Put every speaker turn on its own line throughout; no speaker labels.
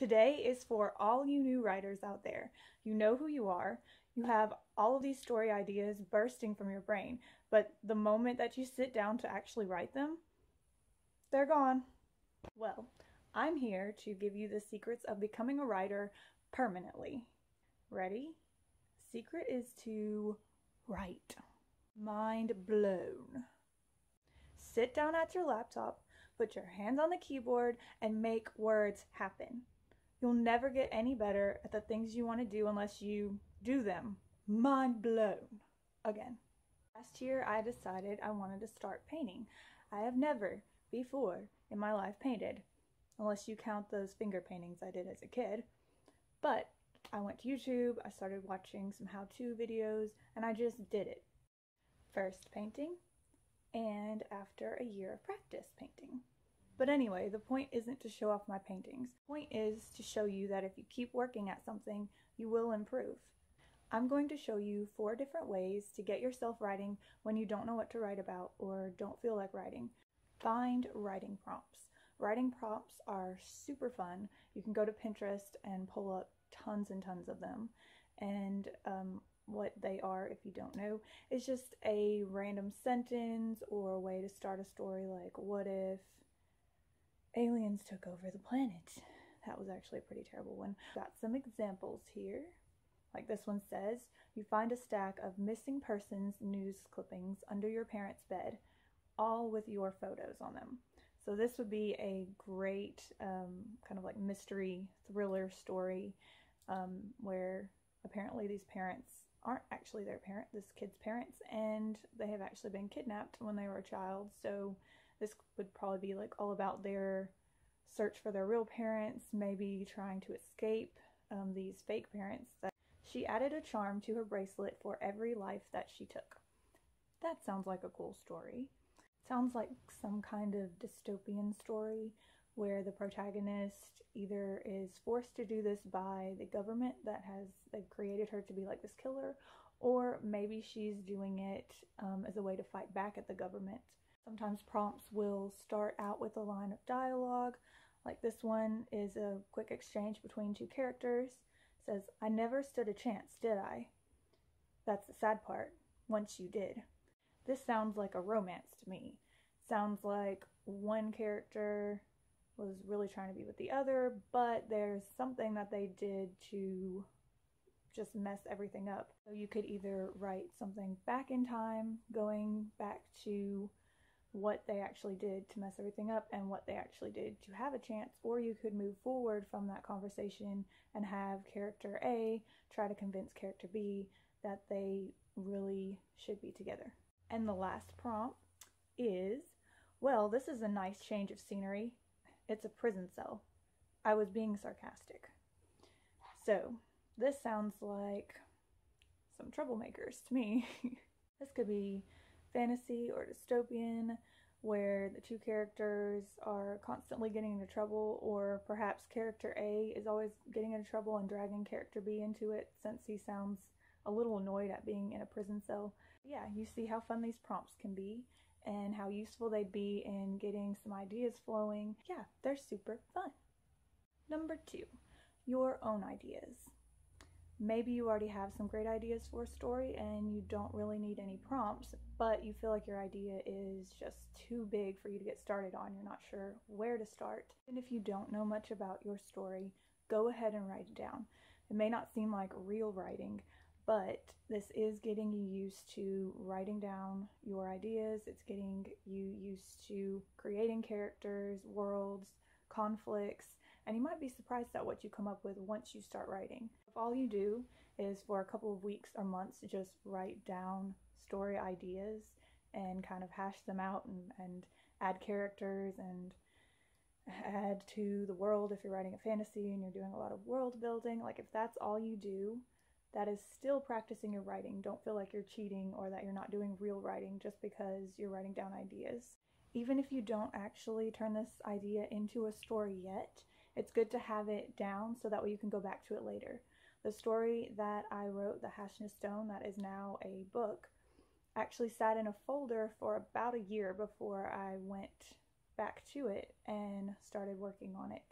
Today is for all you new writers out there. You know who you are. You have all of these story ideas bursting from your brain, but the moment that you sit down to actually write them, they're gone. Well, I'm here to give you the secrets of becoming a writer permanently. Ready? Secret is to write. Mind blown. Sit down at your laptop, put your hands on the keyboard, and make words happen. You'll never get any better at the things you want to do unless you do them. Mind blown. Again. Last year, I decided I wanted to start painting. I have never before in my life painted, unless you count those finger paintings I did as a kid. But I went to YouTube, I started watching some how to videos, and I just did it. First painting, and after a year of practice painting. But anyway, the point isn't to show off my paintings. The point is to show you that if you keep working at something, you will improve. I'm going to show you four different ways to get yourself writing when you don't know what to write about or don't feel like writing. Find writing prompts. Writing prompts are super fun. You can go to Pinterest and pull up tons and tons of them. And um, what they are, if you don't know, is just a random sentence or a way to start a story like, what if aliens took over the planet. That was actually a pretty terrible one. Got some examples here. Like this one says, you find a stack of missing persons news clippings under your parents' bed, all with your photos on them. So this would be a great um, kind of like mystery thriller story um, where apparently these parents aren't actually their parent, this kid's parents, and they have actually been kidnapped when they were a child. So this would probably be like all about their search for their real parents, maybe trying to escape um, these fake parents. She added a charm to her bracelet for every life that she took. That sounds like a cool story. Sounds like some kind of dystopian story where the protagonist either is forced to do this by the government that has they've created her to be like this killer, or maybe she's doing it um, as a way to fight back at the government. Sometimes prompts will start out with a line of dialogue, like this one is a quick exchange between two characters. It says, I never stood a chance, did I? That's the sad part, once you did. This sounds like a romance to me. Sounds like one character was really trying to be with the other, but there's something that they did to just mess everything up. So you could either write something back in time, going back to what they actually did to mess everything up and what they actually did to have a chance, or you could move forward from that conversation and have character A try to convince character B that they really should be together. And the last prompt is well, this is a nice change of scenery. It's a prison cell. I was being sarcastic. So, this sounds like some troublemakers to me. this could be fantasy or dystopian where the two characters are constantly getting into trouble, or perhaps character A is always getting into trouble and dragging character B into it since he sounds a little annoyed at being in a prison cell. Yeah, you see how fun these prompts can be and how useful they'd be in getting some ideas flowing. Yeah, they're super fun. Number two, your own ideas. Maybe you already have some great ideas for a story and you don't really need any prompts, but you feel like your idea is just too big for you to get started on. You're not sure where to start. And if you don't know much about your story, go ahead and write it down. It may not seem like real writing, but this is getting you used to writing down your ideas. It's getting you used to creating characters, worlds, conflicts, and you might be surprised at what you come up with once you start writing. If all you do is for a couple of weeks or months just write down story ideas and kind of hash them out and, and add characters and add to the world if you're writing a fantasy and you're doing a lot of world building, like if that's all you do, that is still practicing your writing. Don't feel like you're cheating or that you're not doing real writing just because you're writing down ideas. Even if you don't actually turn this idea into a story yet, it's good to have it down so that way you can go back to it later. The story that I wrote, The Hashness Stone, that is now a book, actually sat in a folder for about a year before I went back to it and started working on it.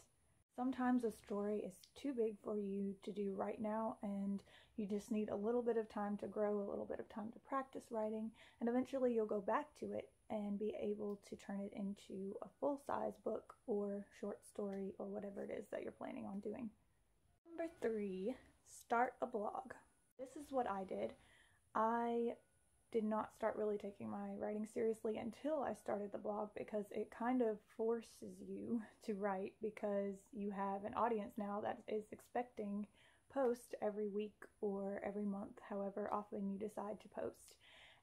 Sometimes a story is too big for you to do right now, and you just need a little bit of time to grow, a little bit of time to practice writing, and eventually you'll go back to it and be able to turn it into a full size book or short story or whatever it is that you're planning on doing. Number three, start a blog. This is what I did. I did not start really taking my writing seriously until I started the blog because it kind of forces you to write because you have an audience now that is expecting post every week or every month, however often you decide to post.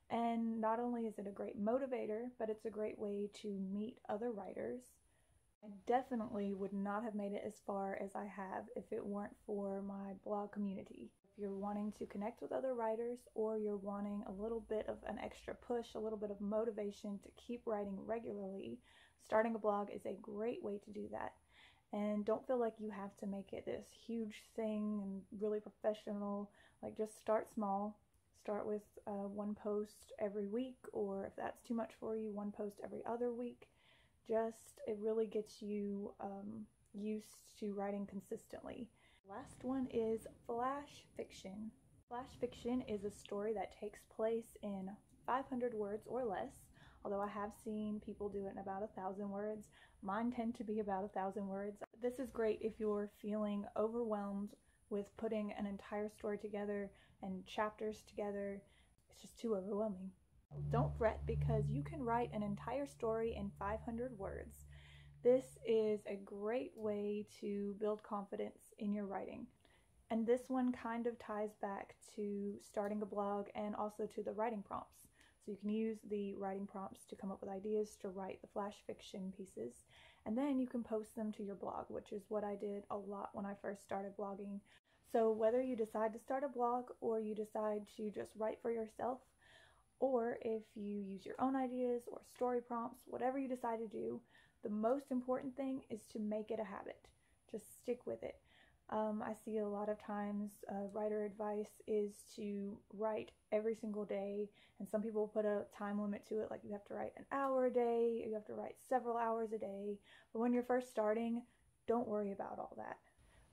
And not only is it a great motivator, but it's a great way to meet other writers. I definitely would not have made it as far as I have if it weren't for my blog community if you're wanting to connect with other writers or you're wanting a little bit of an extra push, a little bit of motivation to keep writing regularly, starting a blog is a great way to do that. And don't feel like you have to make it this huge thing and really professional. Like, just start small. Start with uh, one post every week, or if that's too much for you, one post every other week. Just, it really gets you um, used to writing consistently. Last one is flash fiction. Flash fiction is a story that takes place in 500 words or less, although I have seen people do it in about a thousand words. Mine tend to be about a thousand words. This is great if you're feeling overwhelmed with putting an entire story together and chapters together. It's just too overwhelming. Don't fret because you can write an entire story in 500 words. This is a great way to build confidence in your writing. And this one kind of ties back to starting a blog and also to the writing prompts. So you can use the writing prompts to come up with ideas to write the flash fiction pieces. And then you can post them to your blog, which is what I did a lot when I first started blogging. So whether you decide to start a blog or you decide to just write for yourself, or if you use your own ideas or story prompts, whatever you decide to do, the most important thing is to make it a habit. Just stick with it. Um, I see a lot of times uh, writer advice is to write every single day, and some people put a time limit to it, like you have to write an hour a day, you have to write several hours a day. But when you're first starting, don't worry about all that.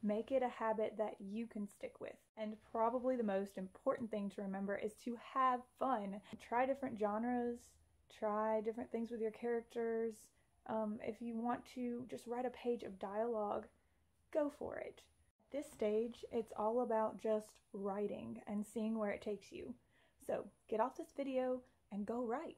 Make it a habit that you can stick with. And probably the most important thing to remember is to have fun. Try different genres, try different things with your characters, um, if you want to just write a page of dialogue, go for it. This stage, it's all about just writing and seeing where it takes you. So get off this video and go write.